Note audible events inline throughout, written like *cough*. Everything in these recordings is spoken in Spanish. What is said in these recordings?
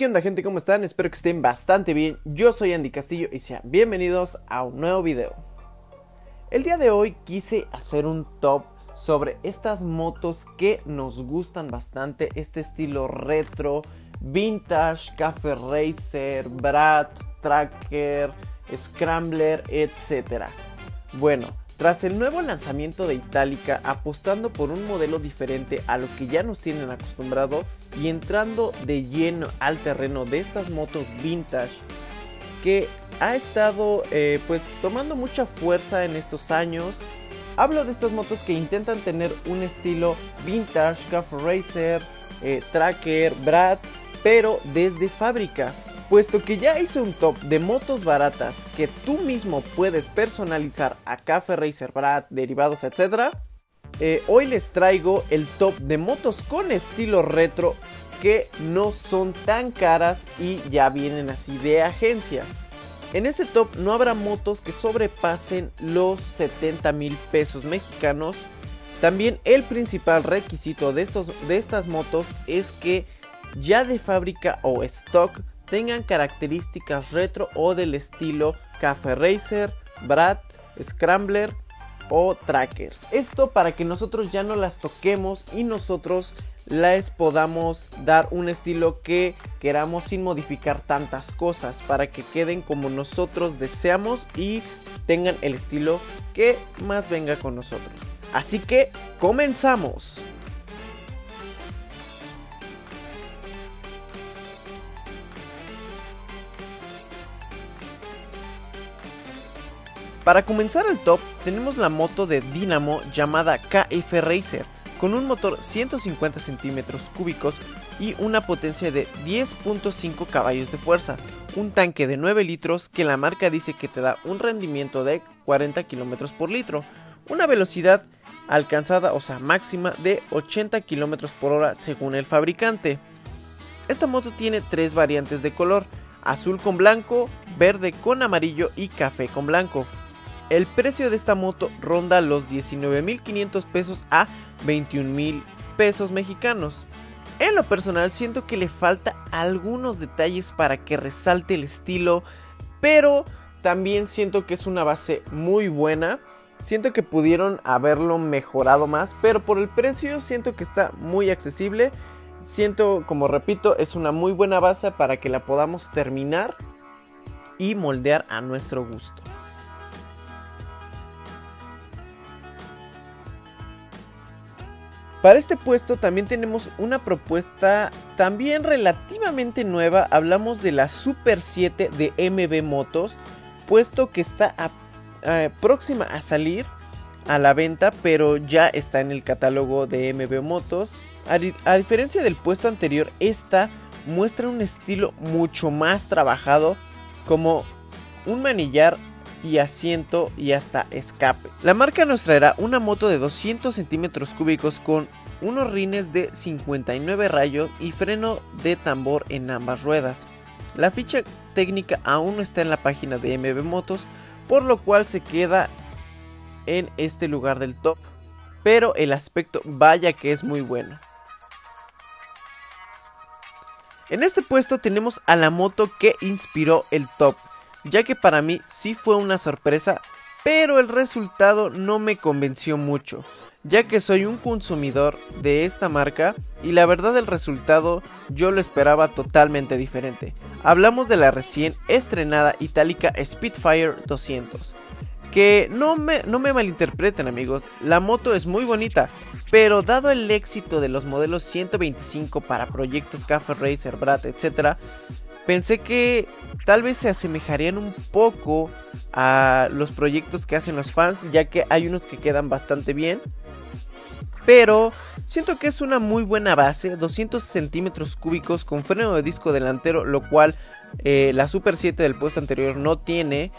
¿qué onda gente? ¿Cómo están? Espero que estén bastante bien. Yo soy Andy Castillo y sean bienvenidos a un nuevo video. El día de hoy quise hacer un top sobre estas motos que nos gustan bastante, este estilo retro, vintage, café racer, brat, tracker, scrambler, etc. Bueno, tras el nuevo lanzamiento de Itálica apostando por un modelo diferente a lo que ya nos tienen acostumbrado y entrando de lleno al terreno de estas motos vintage que ha estado eh, pues tomando mucha fuerza en estos años. Hablo de estas motos que intentan tener un estilo vintage, Cafe Racer, eh, Tracker, Brad, pero desde fábrica. Puesto que ya hice un top de motos baratas que tú mismo puedes personalizar a Cafe Racer, Brad, derivados, etc. Eh, hoy les traigo el top de motos con estilo retro que no son tan caras y ya vienen así de agencia. En este top no habrá motos que sobrepasen los 70 mil pesos mexicanos. También el principal requisito de, estos, de estas motos es que ya de fábrica o stock tengan características retro o del estilo Cafe Racer, Brat, Scrambler o Tracker. Esto para que nosotros ya no las toquemos y nosotros les podamos dar un estilo que queramos sin modificar tantas cosas para que queden como nosotros deseamos y tengan el estilo que más venga con nosotros. Así que comenzamos. Para comenzar el top tenemos la moto de Dynamo llamada KF Racer con un motor 150 centímetros cúbicos y una potencia de 10.5 caballos de fuerza, un tanque de 9 litros que la marca dice que te da un rendimiento de 40 kilómetros por litro, una velocidad alcanzada, o sea, máxima de 80 kilómetros por hora según el fabricante. Esta moto tiene tres variantes de color, azul con blanco, verde con amarillo y café con blanco. El precio de esta moto ronda los 19.500 pesos a 21.000 pesos mexicanos. En lo personal siento que le falta algunos detalles para que resalte el estilo, pero también siento que es una base muy buena. Siento que pudieron haberlo mejorado más, pero por el precio siento que está muy accesible. Siento, como repito, es una muy buena base para que la podamos terminar y moldear a nuestro gusto. Para este puesto también tenemos una propuesta también relativamente nueva. Hablamos de la Super 7 de MB Motos, puesto que está próxima a salir a la venta, pero ya está en el catálogo de MB Motos. A, a diferencia del puesto anterior, esta muestra un estilo mucho más trabajado, como un manillar y asiento y hasta escape. La marca nos traerá una moto de 200 centímetros cúbicos con unos rines de 59 rayos y freno de tambor en ambas ruedas. La ficha técnica aún no está en la página de MB Motos, por lo cual se queda en este lugar del top, pero el aspecto vaya que es muy bueno. En este puesto tenemos a la moto que inspiró el top, ya que para mí sí fue una sorpresa, pero el resultado no me convenció mucho, ya que soy un consumidor de esta marca y la verdad el resultado yo lo esperaba totalmente diferente. Hablamos de la recién estrenada itálica Spitfire 200. Que no me, no me malinterpreten amigos, la moto es muy bonita, pero dado el éxito de los modelos 125 para proyectos Cafe Racer, Brat, etc., pensé que tal vez se asemejarían un poco a los proyectos que hacen los fans, ya que hay unos que quedan bastante bien. Pero siento que es una muy buena base, 200 centímetros cúbicos con freno de disco delantero, lo cual eh, la Super 7 del puesto anterior no tiene.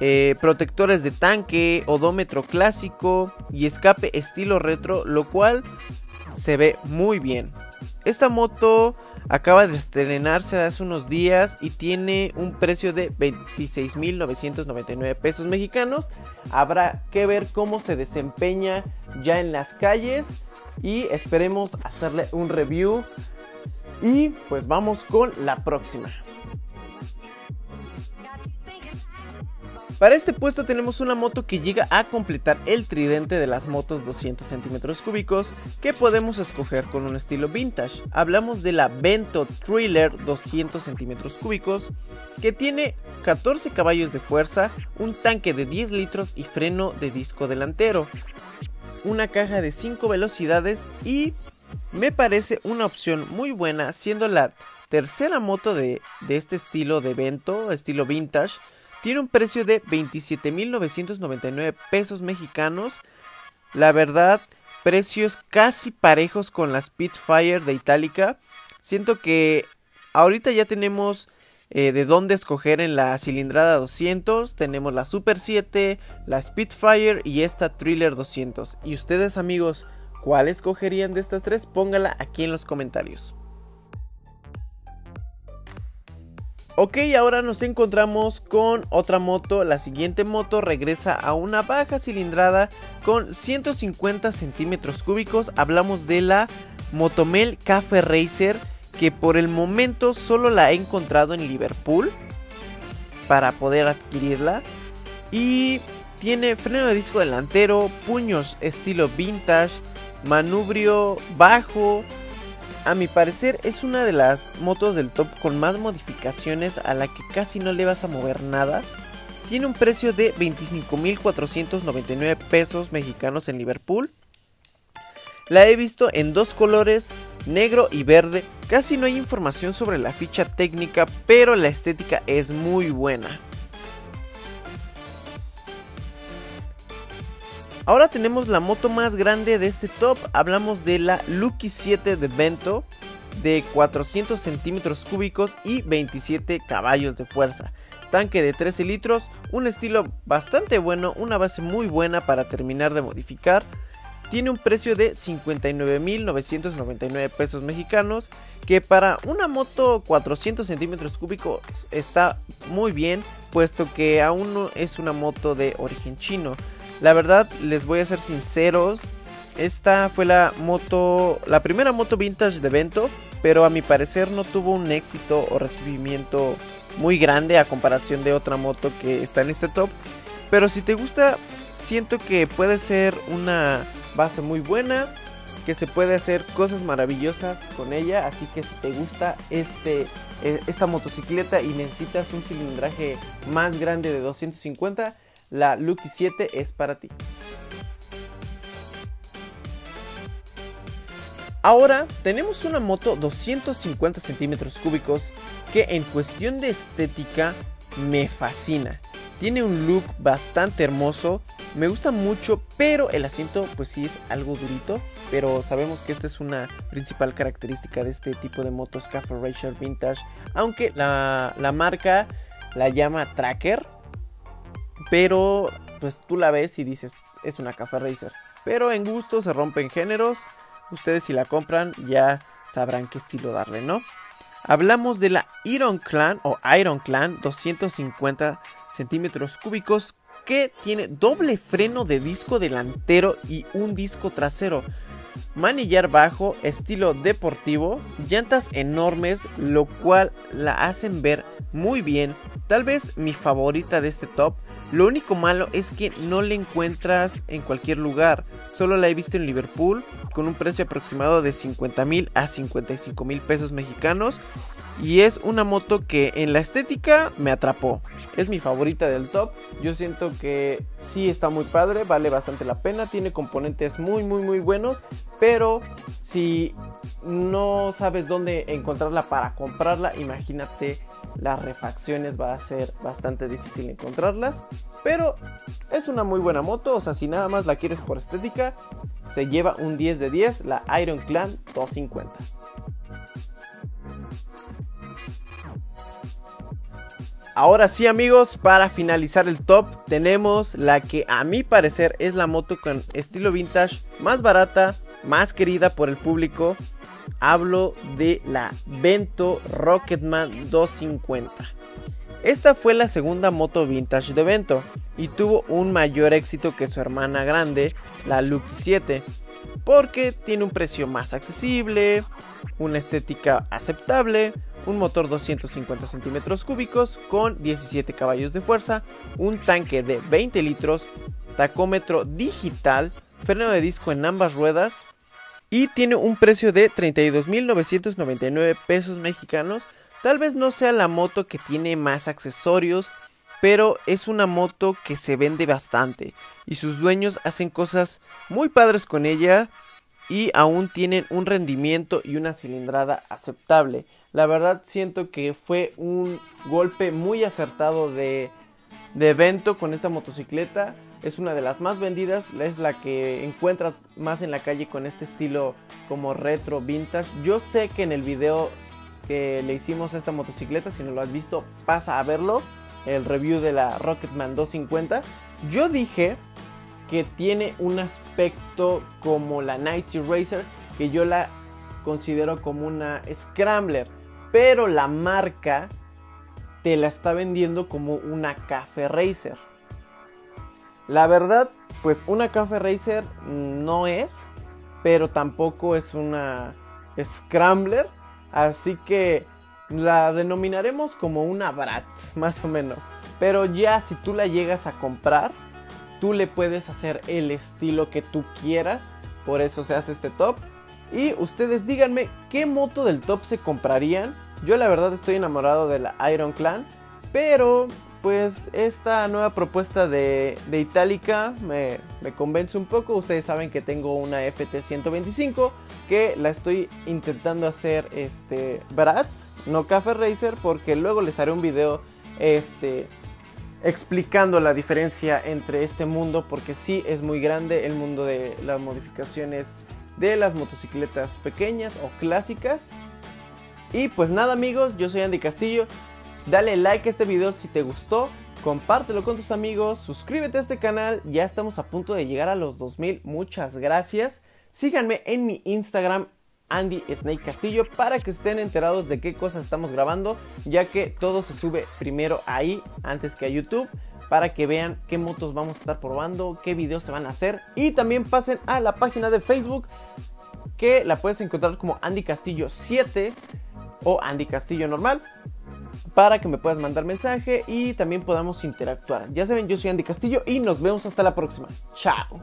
Eh, protectores de tanque, odómetro clásico y escape estilo retro, lo cual se ve muy bien. Esta moto acaba de estrenarse hace unos días y tiene un precio de 26.999 pesos mexicanos. Habrá que ver cómo se desempeña ya en las calles y esperemos hacerle un review Y pues vamos con la próxima. Para este puesto tenemos una moto que llega a completar el tridente de las motos 200 centímetros cúbicos que podemos escoger con un estilo vintage. Hablamos de la Vento Thriller 200 centímetros cúbicos que tiene 14 caballos de fuerza, un tanque de 10 litros y freno de disco delantero, una caja de 5 velocidades y me parece una opción muy buena siendo la tercera moto de, de este estilo de Vento, estilo vintage tiene un precio de 27.999 pesos mexicanos. La verdad, precios casi parejos con la Spitfire de Itálica. Siento que ahorita ya tenemos eh, de dónde escoger en la cilindrada 200. Tenemos la Super 7, la Spitfire y esta Thriller 200. Y ustedes amigos, ¿cuál escogerían de estas tres? Póngala aquí en los comentarios. Ok, ahora nos encontramos con otra moto. La siguiente moto regresa a una baja cilindrada con 150 centímetros cúbicos. Hablamos de la Motomel Cafe Racer que por el momento solo la he encontrado en Liverpool para poder adquirirla. Y tiene freno de disco delantero, puños estilo vintage, manubrio bajo, a mi parecer es una de las motos del top con más modificaciones a la que casi no le vas a mover nada. Tiene un precio de 25.499 pesos mexicanos en Liverpool. La he visto en dos colores, negro y verde. Casi no hay información sobre la ficha técnica, pero la estética es muy buena. Ahora tenemos la moto más grande de este top. Hablamos de la Lucky 7 de Vento de 400 centímetros cúbicos y 27 caballos de fuerza. Tanque de 13 litros, un estilo bastante bueno, una base muy buena para terminar de modificar. Tiene un precio de 59.999 pesos mexicanos, que para una moto 400 centímetros cúbicos está muy bien, puesto que aún no es una moto de origen chino. La verdad, les voy a ser sinceros. Esta fue la moto, la primera moto vintage de evento, pero a mi parecer no tuvo un éxito o recibimiento muy grande a comparación de otra moto que está en este top. Pero si te gusta, siento que puede ser una base muy buena, que se puede hacer cosas maravillosas con ella. Así que si te gusta este, e, esta motocicleta y necesitas un cilindraje más grande de 250, la Lucky 7 es para ti. Ahora tenemos una moto 250 centímetros cúbicos que en cuestión de estética me fascina. Tiene un look bastante hermoso, me gusta mucho, pero el asiento pues sí es algo durito. Pero sabemos que esta es una principal característica de este tipo de motos Cafe Racer Vintage. Aunque la, la marca la llama Tracker, pero pues tú la ves y dices, es una Café Racer. Pero en gusto se rompen géneros. Ustedes si la compran ya sabrán qué estilo darle, ¿no? Hablamos de la Iron Clan o Iron Clan 250 centímetros cúbicos que tiene doble freno de disco delantero y un disco trasero. Manillar bajo, estilo deportivo, llantas enormes, lo cual la hacen ver muy bien. Tal vez mi favorita de este top lo único malo es que no la encuentras en cualquier lugar. Solo la he visto en Liverpool con un precio aproximado de 50 mil a 55 mil pesos mexicanos. Y es una moto que en la estética me atrapó. Es mi favorita del top. Yo siento que sí está muy padre, vale bastante la pena. Tiene componentes muy, muy, muy buenos. Pero si no sabes dónde encontrarla para comprarla, imagínate las refacciones. Va a ser bastante difícil encontrarlas. Pero es una muy buena moto. O sea, si nada más la quieres por estética, se lleva un 10 de 10 la Iron Clan 250. Ahora sí amigos, para finalizar el top tenemos la que a mi parecer es la moto con estilo vintage más barata, más querida por el público. Hablo de la Vento Rocketman 250. Esta fue la segunda moto vintage de Vento y tuvo un mayor éxito que su hermana grande, la Loop 7. porque tiene un precio más accesible, una estética aceptable, un motor 250 centímetros cúbicos con 17 caballos de fuerza, un tanque de 20 litros, tacómetro digital, freno de disco en ambas ruedas y tiene un precio de 32.999 pesos mexicanos. Tal vez no sea la moto que tiene más accesorios, pero es una moto que se vende bastante y sus dueños hacen cosas muy padres con ella y aún tienen un rendimiento y una cilindrada aceptable. La verdad siento que fue un golpe muy acertado de, de evento con esta motocicleta. Es una de las más vendidas, es la que encuentras más en la calle con este estilo como retro vintage. Yo sé que en el video que le hicimos a esta motocicleta, si no lo has visto, pasa a verlo. El review de la Rocketman 250. Yo dije que tiene un aspecto como la Nighty Racer, que yo la considero como una Scrambler pero la marca te la está vendiendo como una Cafe Racer. La verdad, pues una Cafe Racer no es, pero tampoco es una Scrambler, así que la denominaremos como una Brat, *laughs* más o menos. Pero ya si tú la llegas a comprar, tú le puedes hacer el estilo que tú quieras, por eso se hace este top. Y ustedes díganme qué moto del top se comprarían yo la verdad estoy enamorado de la Iron Clan, pero pues esta nueva propuesta de, de Itálica me, me, convence un poco. Ustedes saben que tengo una FT125 que la estoy intentando hacer este Bratz, no Cafe Racer, porque luego les haré un video este explicando la diferencia entre este mundo porque sí es muy grande el mundo de las modificaciones de las motocicletas pequeñas o clásicas y pues nada amigos, yo soy Andy Castillo. Dale like a este video si te gustó, compártelo con tus amigos, suscríbete a este canal, ya estamos a punto de llegar a los 2000, muchas gracias. Síganme en mi Instagram Andy Snake Castillo para que estén enterados de qué cosas estamos grabando, ya que todo se sube primero ahí antes que a YouTube para que vean qué motos vamos a estar probando, qué videos se van a hacer y también pasen a la página de Facebook que la puedes encontrar como Andy Castillo 7 o Andy Castillo normal para que me puedas mandar mensaje y también podamos interactuar. Ya saben, yo soy Andy Castillo y nos vemos hasta la próxima. Chao.